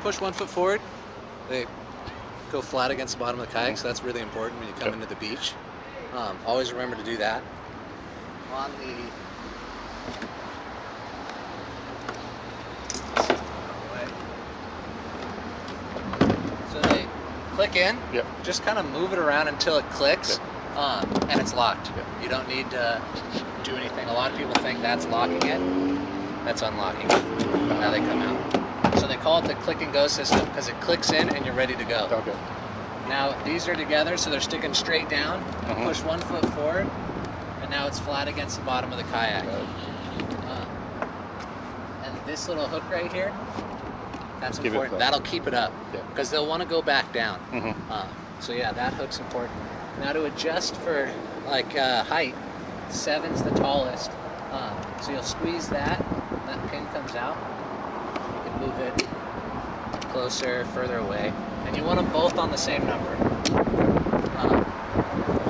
push one foot forward, they go flat against the bottom of the kayak, so that's really important when you come Yep. into the beach. Um, always remember to do that. On the So they click in, Yep. just kind of move it around until it clicks, um, and it's locked. Yep. You don't need to do anything. A lot of people think that's locking it. That's unlocking it. Now they come out. So they call it the click and go system because it clicks in and you're ready to go. Okay. Now these are together, so they're sticking straight down. Mhm. Push one foot forward, and now it's flat against the bottom of the kayak. Uh, and this little hook right here, that's Keep important. That'll keep it up Yeah. because they'll want to go back down. Mhm. Uh, so yeah, that hook's important. Now to adjust for like uh, height, seven's the tallest. Uh, so you'll squeeze that, that pin comes out. Move it closer, further away, and you want them both on the same number. Uh,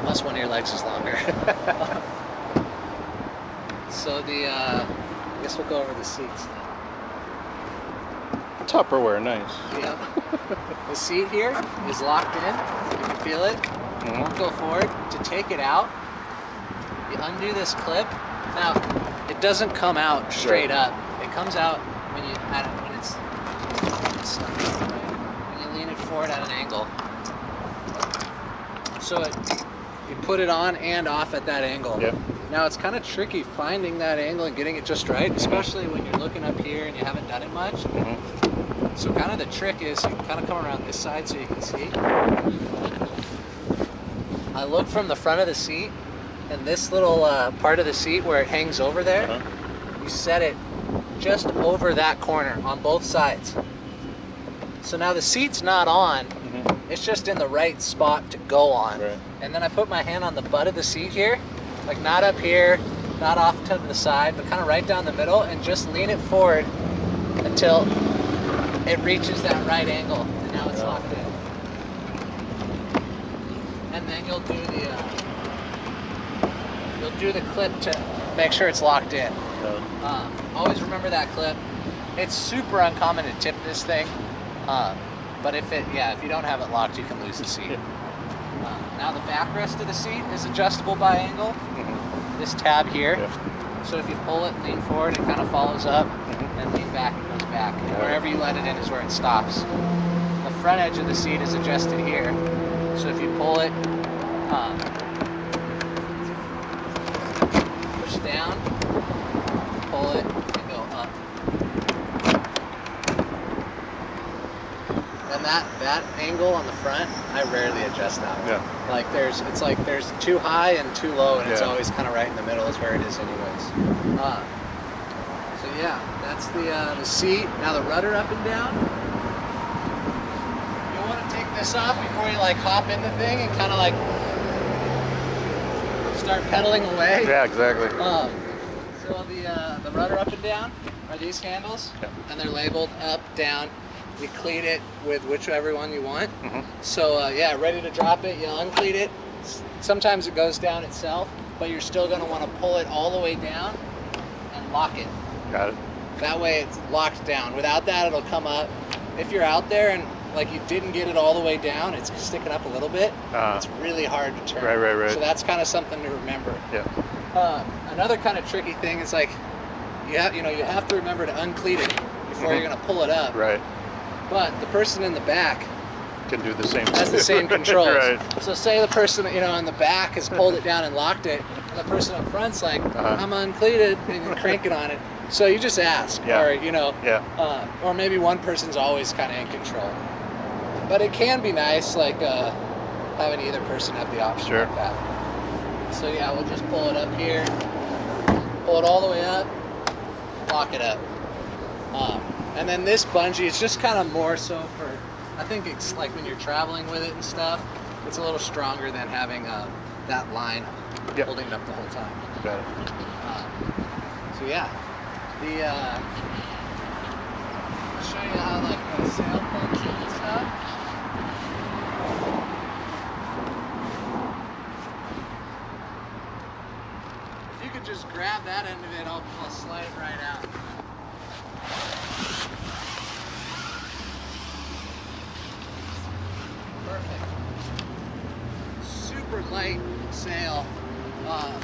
unless one of your legs is longer. so the, uh, I guess we'll go over the seats. Tupperware, nice. Yep. the seat here is locked in. You can feel it. Mhm. Won't go forward. To take it out, you undo this clip. Now, it doesn't come out straight up. It comes out when you at it, when it's when you lean it forward at an angle. So it you put it on and off at that angle. Yep. Now it's kind of tricky finding that angle and getting it just right, especially when you're looking up here and you haven't done it much. Mm -hmm. So kind of the trick is you kind of come around this side so you can see. I look from the front of the seat and this little uh, part of the seat where it hangs over there, Uh-huh. you set it just over that corner on both sides. So now the seat's not on, Mhm. it's just in the right spot to go on. Right. And then I put my hand on the butt of the seat here, like not up here, not off to the side, but kind of right down the middle and just lean it forward until it reaches that right angle and now it's Yeah. locked in. And then you'll do the uh, you'll do the clip to make sure it's locked in. It. Um, always remember that clip. It's super uncommon to tip this thing, uh, but if it yeah if you don't have it locked you can lose the seat. Uh, now the backrest of the seat is adjustable by angle. Mhm. This tab here. Yeah. So if you pull it, lean forward, it kind of follows up, Mhm. and lean back, it goes back. And wherever you let it in is where it stops. The front edge of the seat is adjusted here. So if you pull it, um, push down, pull it, and go up. And that that angle on the front, I rarely adjust that one. Yeah. Like there's, it's like there's too high and too low, and it's Yeah. always kind of right in the middle is where it is anyways. Uh, so yeah, that's the uh, the seat. Now the rudder up and down. You want to take this off before you like hop in the thing and kind of like start pedaling away. Yeah, exactly. Um, so the uh, the rudder up and down are these handles, Yeah. and they're labeled up, down. You cleat it with whichever one you want. Mhm. So uh, yeah, ready to drop it, you uncleat it. Sometimes it goes down itself, but you're still going to want to pull it all the way down and lock it. Got it. That way it's locked down. Without that, it'll come up. If you're out there and like you didn't get it all the way down, it's sticking up a little bit. Uh, It's really hard to turn. Right, right, right. So that's kind of something to remember. yeah. Uh, another kind of tricky thing is like you have you know you have to remember to uncleat it before you're Mhm. gonna pull it up. Right. But the person in the back Can do the same. has the same controls. right. So say the person you know in the back has pulled it down and locked it, and the person up front's like, Uh-huh. I'm uncleated, and you're cranking on it. So you just ask, Yeah. or you know, Yeah. uh, or maybe one person's always kind of in control. But it can be nice, like uh, having either person have the option Sure. like that. So yeah, we'll just pull it up here, pull it all the way up, lock it up. Um, and then this bungee is just kind of more so for, I think it's like when you're traveling with it and stuff, it's a little stronger than having uh, that line Yep. holding it up the whole time. Got it. Um, so yeah, the uh, I'll show you how like the sail plugs and stuff. If you could just grab that end of it, I'll, I'll slide it right out. Perfect. Super sail. Um,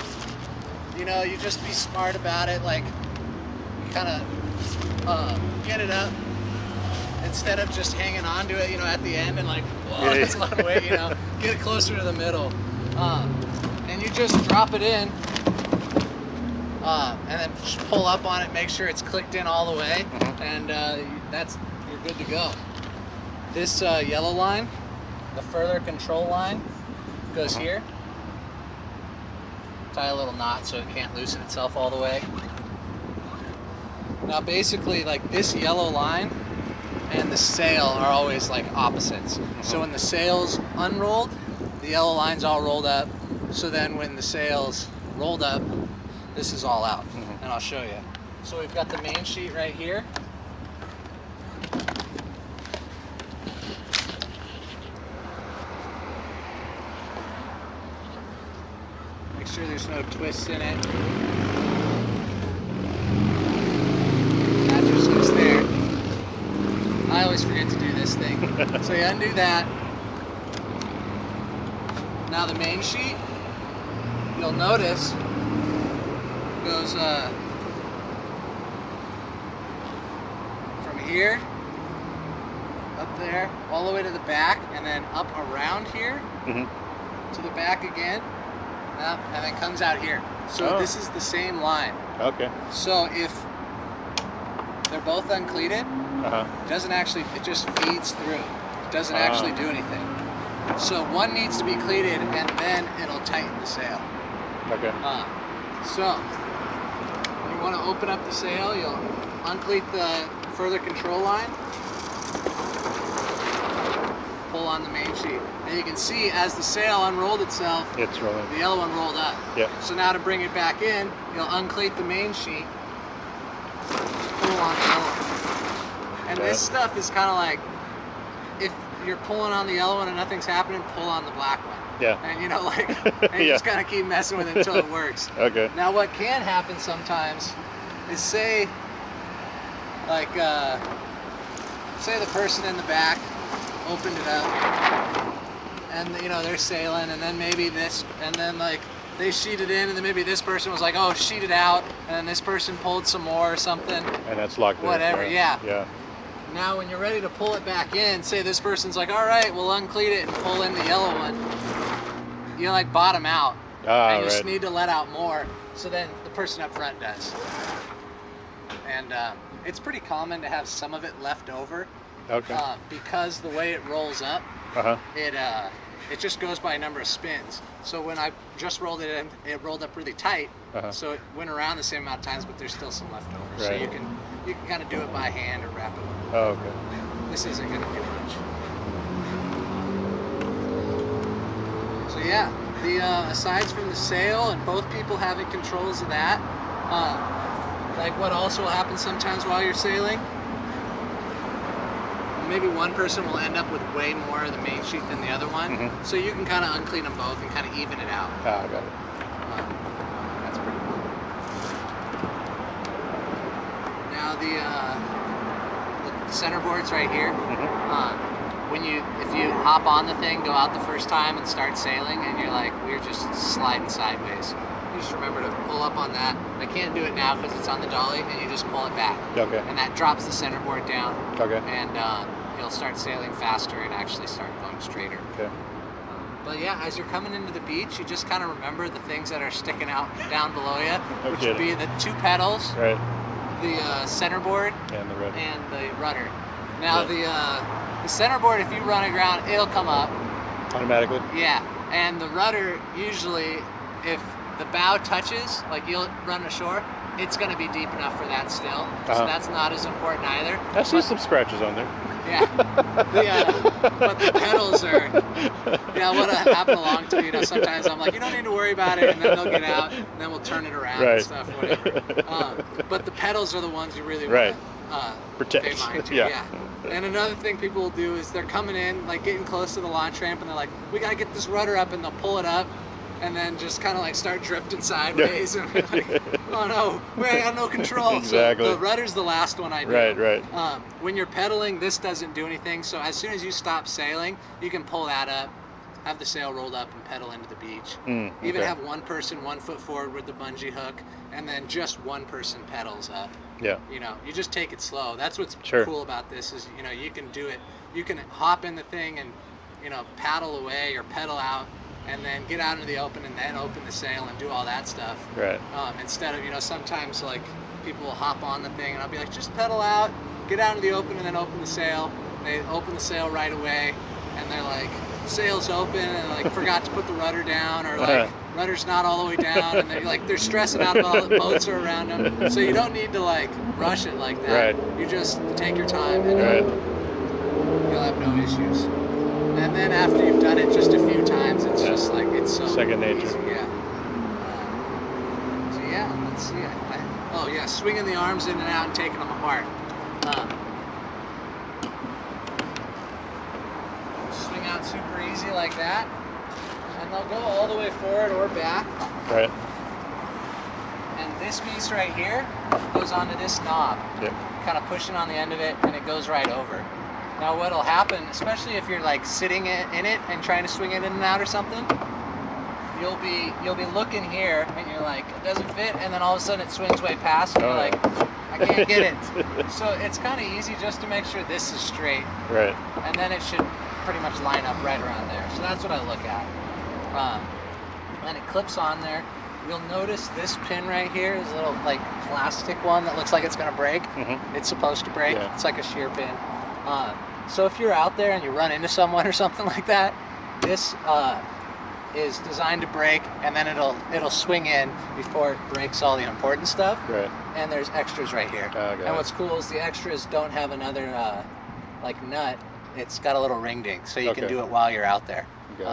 you know, you just be smart about it. Like, you kind of uh, get it up instead of just hanging on to it, you know, at the end and like, whoa, Yeah, it's a lot of weight, you know. Get it closer to the middle. Um, and you just drop it in. Uh, and then just pull up on it, make sure it's clicked in all the way, Mhm. and uh, that's you're good to go. This uh, yellow line, the furler control line, goes Uh-huh. here. Tie a little knot so it can't loosen itself all the way. Now, basically, like this yellow line and the sail are always like opposites. So when the sail's unrolled, the yellow line's all rolled up. So then when the sail's rolled up, this is all out. Mhm. And I'll show you. So we've got the main sheet right here. There's no twists in it. That just goes there. I always forget to do this thing. so you undo that. Now the main sheet, you'll notice, goes uh, from here, up there, all the way to the back, and then up around here Mhm. to the back again, up, and then comes out here. So Oh. this is the same line. Okay. So if they're both uncleated, Uh huh. it doesn't actually, it just feeds through. It doesn't Ah. actually do anything. So one needs to be cleated and then it'll tighten the sail. Okay. Uh, so you want to open up the sail, you'll uncleat the furler control line, on the main sheet. And you can see as the sail unrolled itself, It's rolling. the yellow one rolled up. Yeah. So now to bring it back in, you'll uncleat the main sheet, pull on the yellow one. And this stuff is kind of like, if you're pulling on the yellow one and nothing's happening, pull on the black one. Yeah. And you know, like, and you Yeah. just kind of keep messing with it until it works. Okay. Now, what can happen sometimes is say, like, uh, say the person in the back opened it up, and you know they're sailing, and then maybe this, and then like they sheeted in, and then maybe this person was like, oh, sheeted out, and then this person pulled some more or something. And that's locked in. Whatever, yeah. Yeah. Now, when you're ready to pull it back in, say this person's like, all right, we'll uncleat it and pull in the yellow one. You like bottom out, Ah, and you just need to let out more. So then the person up front does. And um, it's pretty common to have some of it left over Okay. uh, because the way it rolls up, Uh huh. it uh, it just goes by a number of spins. So when I just rolled it in, it rolled up really tight. Uh-huh. So it went around the same amount of times, but there's still some left over. So you can you can kind of do it by hand or wrap it. Oh, okay. This isn't gonna do much. So yeah, the uh, asides from the sail and both people having controls of that, uh, like what also will happen sometimes while you're sailing. Maybe one person will end up with way more of the main sheet than the other one, Mhm. so you can kind of unclean them both and kind of even it out. Ah, I got it. Uh, that's pretty cool. Now the, uh, the center board's right here. Mhm. Uh, when you, if you hop on the thing, go out the first time and start sailing, and you're like, we're just sliding sideways. You just remember to pull up on that. I can't do it now because it's on the dolly, and you just pull it back, Okay. and that drops the center board down, Okay. and uh, you'll start sailing faster and actually start going straighter. Okay. But yeah, as you're coming into the beach, you just kind of remember the things that are sticking out down below you, No which would be the two pedals, Right. the uh, center board, And the red. and the rudder. Now Yeah. the uh, the center board, if you run aground, it'll come up. Automatically. Yeah, and the rudder usually, if the bow touches, like you'll run ashore, it's going to be deep enough for that still. So Uh-huh. that's not as important either. I see But- some scratches on there. Yeah. The, uh, but the pedals are, yeah, what happened along to you know, sometimes I'm like, you don't need to worry about it, and then they'll get out, and then we'll turn it around Right. and stuff, whatever. Um, but the pedals are the ones you really Right. want uh, Protect. pay mind to. Yeah. Yeah. And another thing people will do is they're coming in, like getting close to the launch ramp, and they're like, we got to get this rudder up, and they'll pull it up, and then just kind of like start drifting sideways and we're like, oh no, we got no control. Exactly. So the rudder's the last one I do. Right, right. Um, when you're pedaling, this doesn't do anything. So as soon as you stop sailing, you can pull that up, have the sail rolled up, and pedal into the beach. Mm, Even have one person one foot forward with the bungee hook, and then just one person pedals up. Yeah. You know, you just take it slow. That's what's Sure. cool about this is you know you can do it. You can hop in the thing and you know paddle away or pedal out, and then get out into the open and then open the sail and do all that stuff. Right. Um, instead of you know sometimes like people will hop on the thing and I'll be like just pedal out, get out into the open and then open the sail. They open the sail right away, and they're like sails open and like forgot to put the rudder down or like Uh-huh. rudder's not all the way down and they're like they're stressing out about all the boats are around them. So you don't need to like rush it like that. Right. You just take your time and Right. you'll have no issues. And then after you've done it just a few times, it's Yeah. just like it's so Second nature. easy, Yeah. Uh, so yeah, let's see. I, I, oh yeah, swinging the arms in and out and taking them apart. Um, swing out super easy like that, and they'll go all the way forward or back. Right. And this piece right here goes onto this knob Yep. kind of pushing on the end of it and it goes right over. Now what'll happen, especially if you're like sitting in it and trying to swing it in and out or something, you'll be you'll be looking here and you're like it doesn't fit and then all of a sudden it swings way past and Oh, you're yeah. like I can't get it. so it's kind of easy just to make sure this is straight Right. and then it should pretty much line up right around there. So that's what I look at. Um, and it clips on there. You'll notice this pin right here is a little like plastic one that looks like it's gonna break. Mhm. It's supposed to break. Yeah. It's like a shear pin. Uh, so if you're out there and you run into someone or something like that, this uh, is designed to break, and then it'll it'll swing in before it breaks all the important stuff. Right. And there's extras right here. Oh, and it. what's cool is the extras don't have another uh, like nut. It's got a little ring ding, so you can do it while you're out there. It.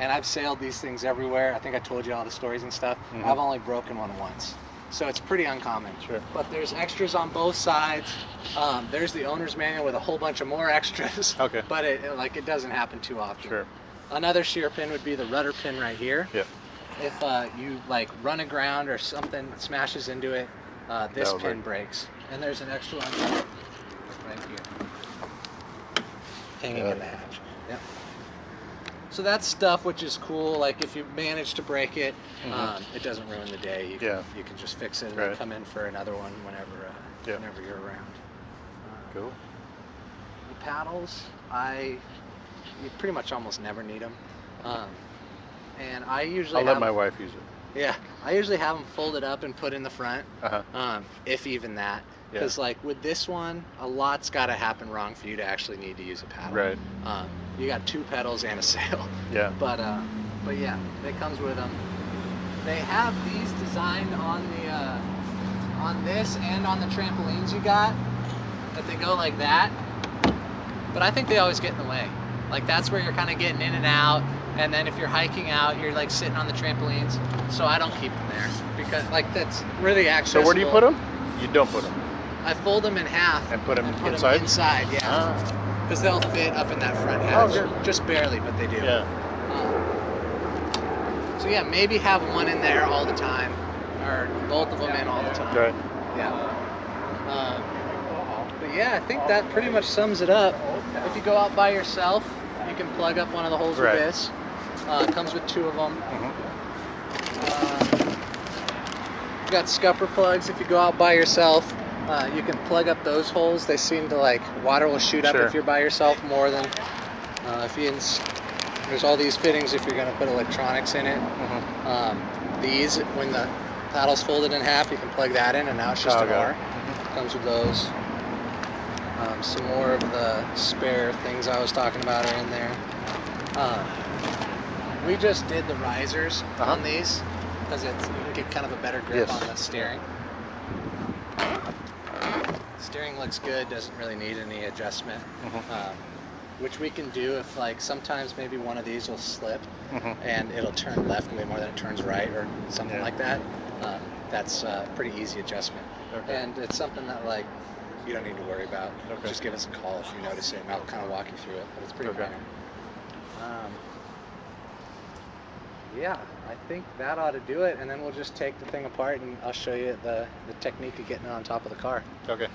and I've sailed these things everywhere. I think I told you all the stories and stuff. Mhm. I've only broken one once, so it's pretty uncommon. Sure. But there's extras on both sides. Um, there's the owner's manual with a whole bunch of more extras. Okay. But it like it doesn't happen too often. Sure. Another shear pin would be the rudder pin right here. Yep. If uh, you like run aground or something smashes into it, uh, this pin break. breaks. And there's an extra one right here, hanging Yeah. in the hatch. Yep. So that's stuff which is cool. Like if you manage to break it, Mhm. um, it doesn't ruin the day. You can, Yeah. you can just fix it and Right. come in for another one whenever uh, Yeah. whenever you're around. Uh, Cool. the paddles, I you pretty much almost never need them. Um, and I usually I'll let have, my wife use it. yeah, I usually have them folded up and put in the front, Uh huh. um, if even that. Yeah. Because like with this one, a lot's got to happen wrong for you to actually need to use a paddle. Right. Um, you got two pedals and a sail. Yeah. But uh, but yeah, it comes with them. They have these designed on the uh, on this and on the trampolines you got that they go like that. But I think they always get in the way. Like that's where you're kind of getting in and out. And then if you're hiking out, you're like sitting on the trampolines. So I don't keep them there because like that's where the access. So where do you put them? You don't put them. I fold them in half And put 'em put 'em inside? inside, yeah. Ah. Because they'll fit up in that front Oh, good. Just barely, but they do. Yeah. Um, so yeah, maybe have one in there all the time, or both of them in all the time. Right. Yeah. Um, but yeah, I think that pretty much sums it up. If you go out by yourself, you can plug up one of the holes Right. with this. Uh, it comes with two of them. hmm Uh, got scupper plugs. If you go out by yourself, uh, you can plug up those holes. They seem to like water will shoot up Sure. if you're by yourself more than uh, if you. Ins- there's all these fittings if you're going to put electronics in it. hmm Um, these, when the paddle's folded in half, you can plug that in, and now it's just Oh, an R. it. Comes with those. Um, some more of the spare things I was talking about are in there. Um, we just did the risers Uh-huh. on these because it's you can get kind of a better grip Yes. on the steering. Steering looks good, doesn't really need any adjustment. Mhm. Um, which we can do if like sometimes maybe one of these will slip Mhm. and it'll turn left way more than it turns right or something Yeah. like that. Uh, that's a pretty easy adjustment. Okay. And it's something that like you don't need to worry about. Okay. Just give us a call if you notice it and I'll kind of walk you through it. But it's pretty Okay. minor. Um, yeah, I think that ought to do it, and then we'll just take the thing apart, and I'll show you the the technique of getting it on top of the car. Okay.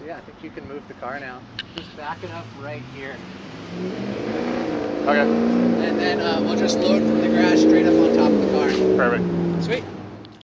So yeah, I think you can move the car now. Just back it up right here, Okay. and then uh, we'll just load from the garage straight up on top of the car. Perfect. Sweet.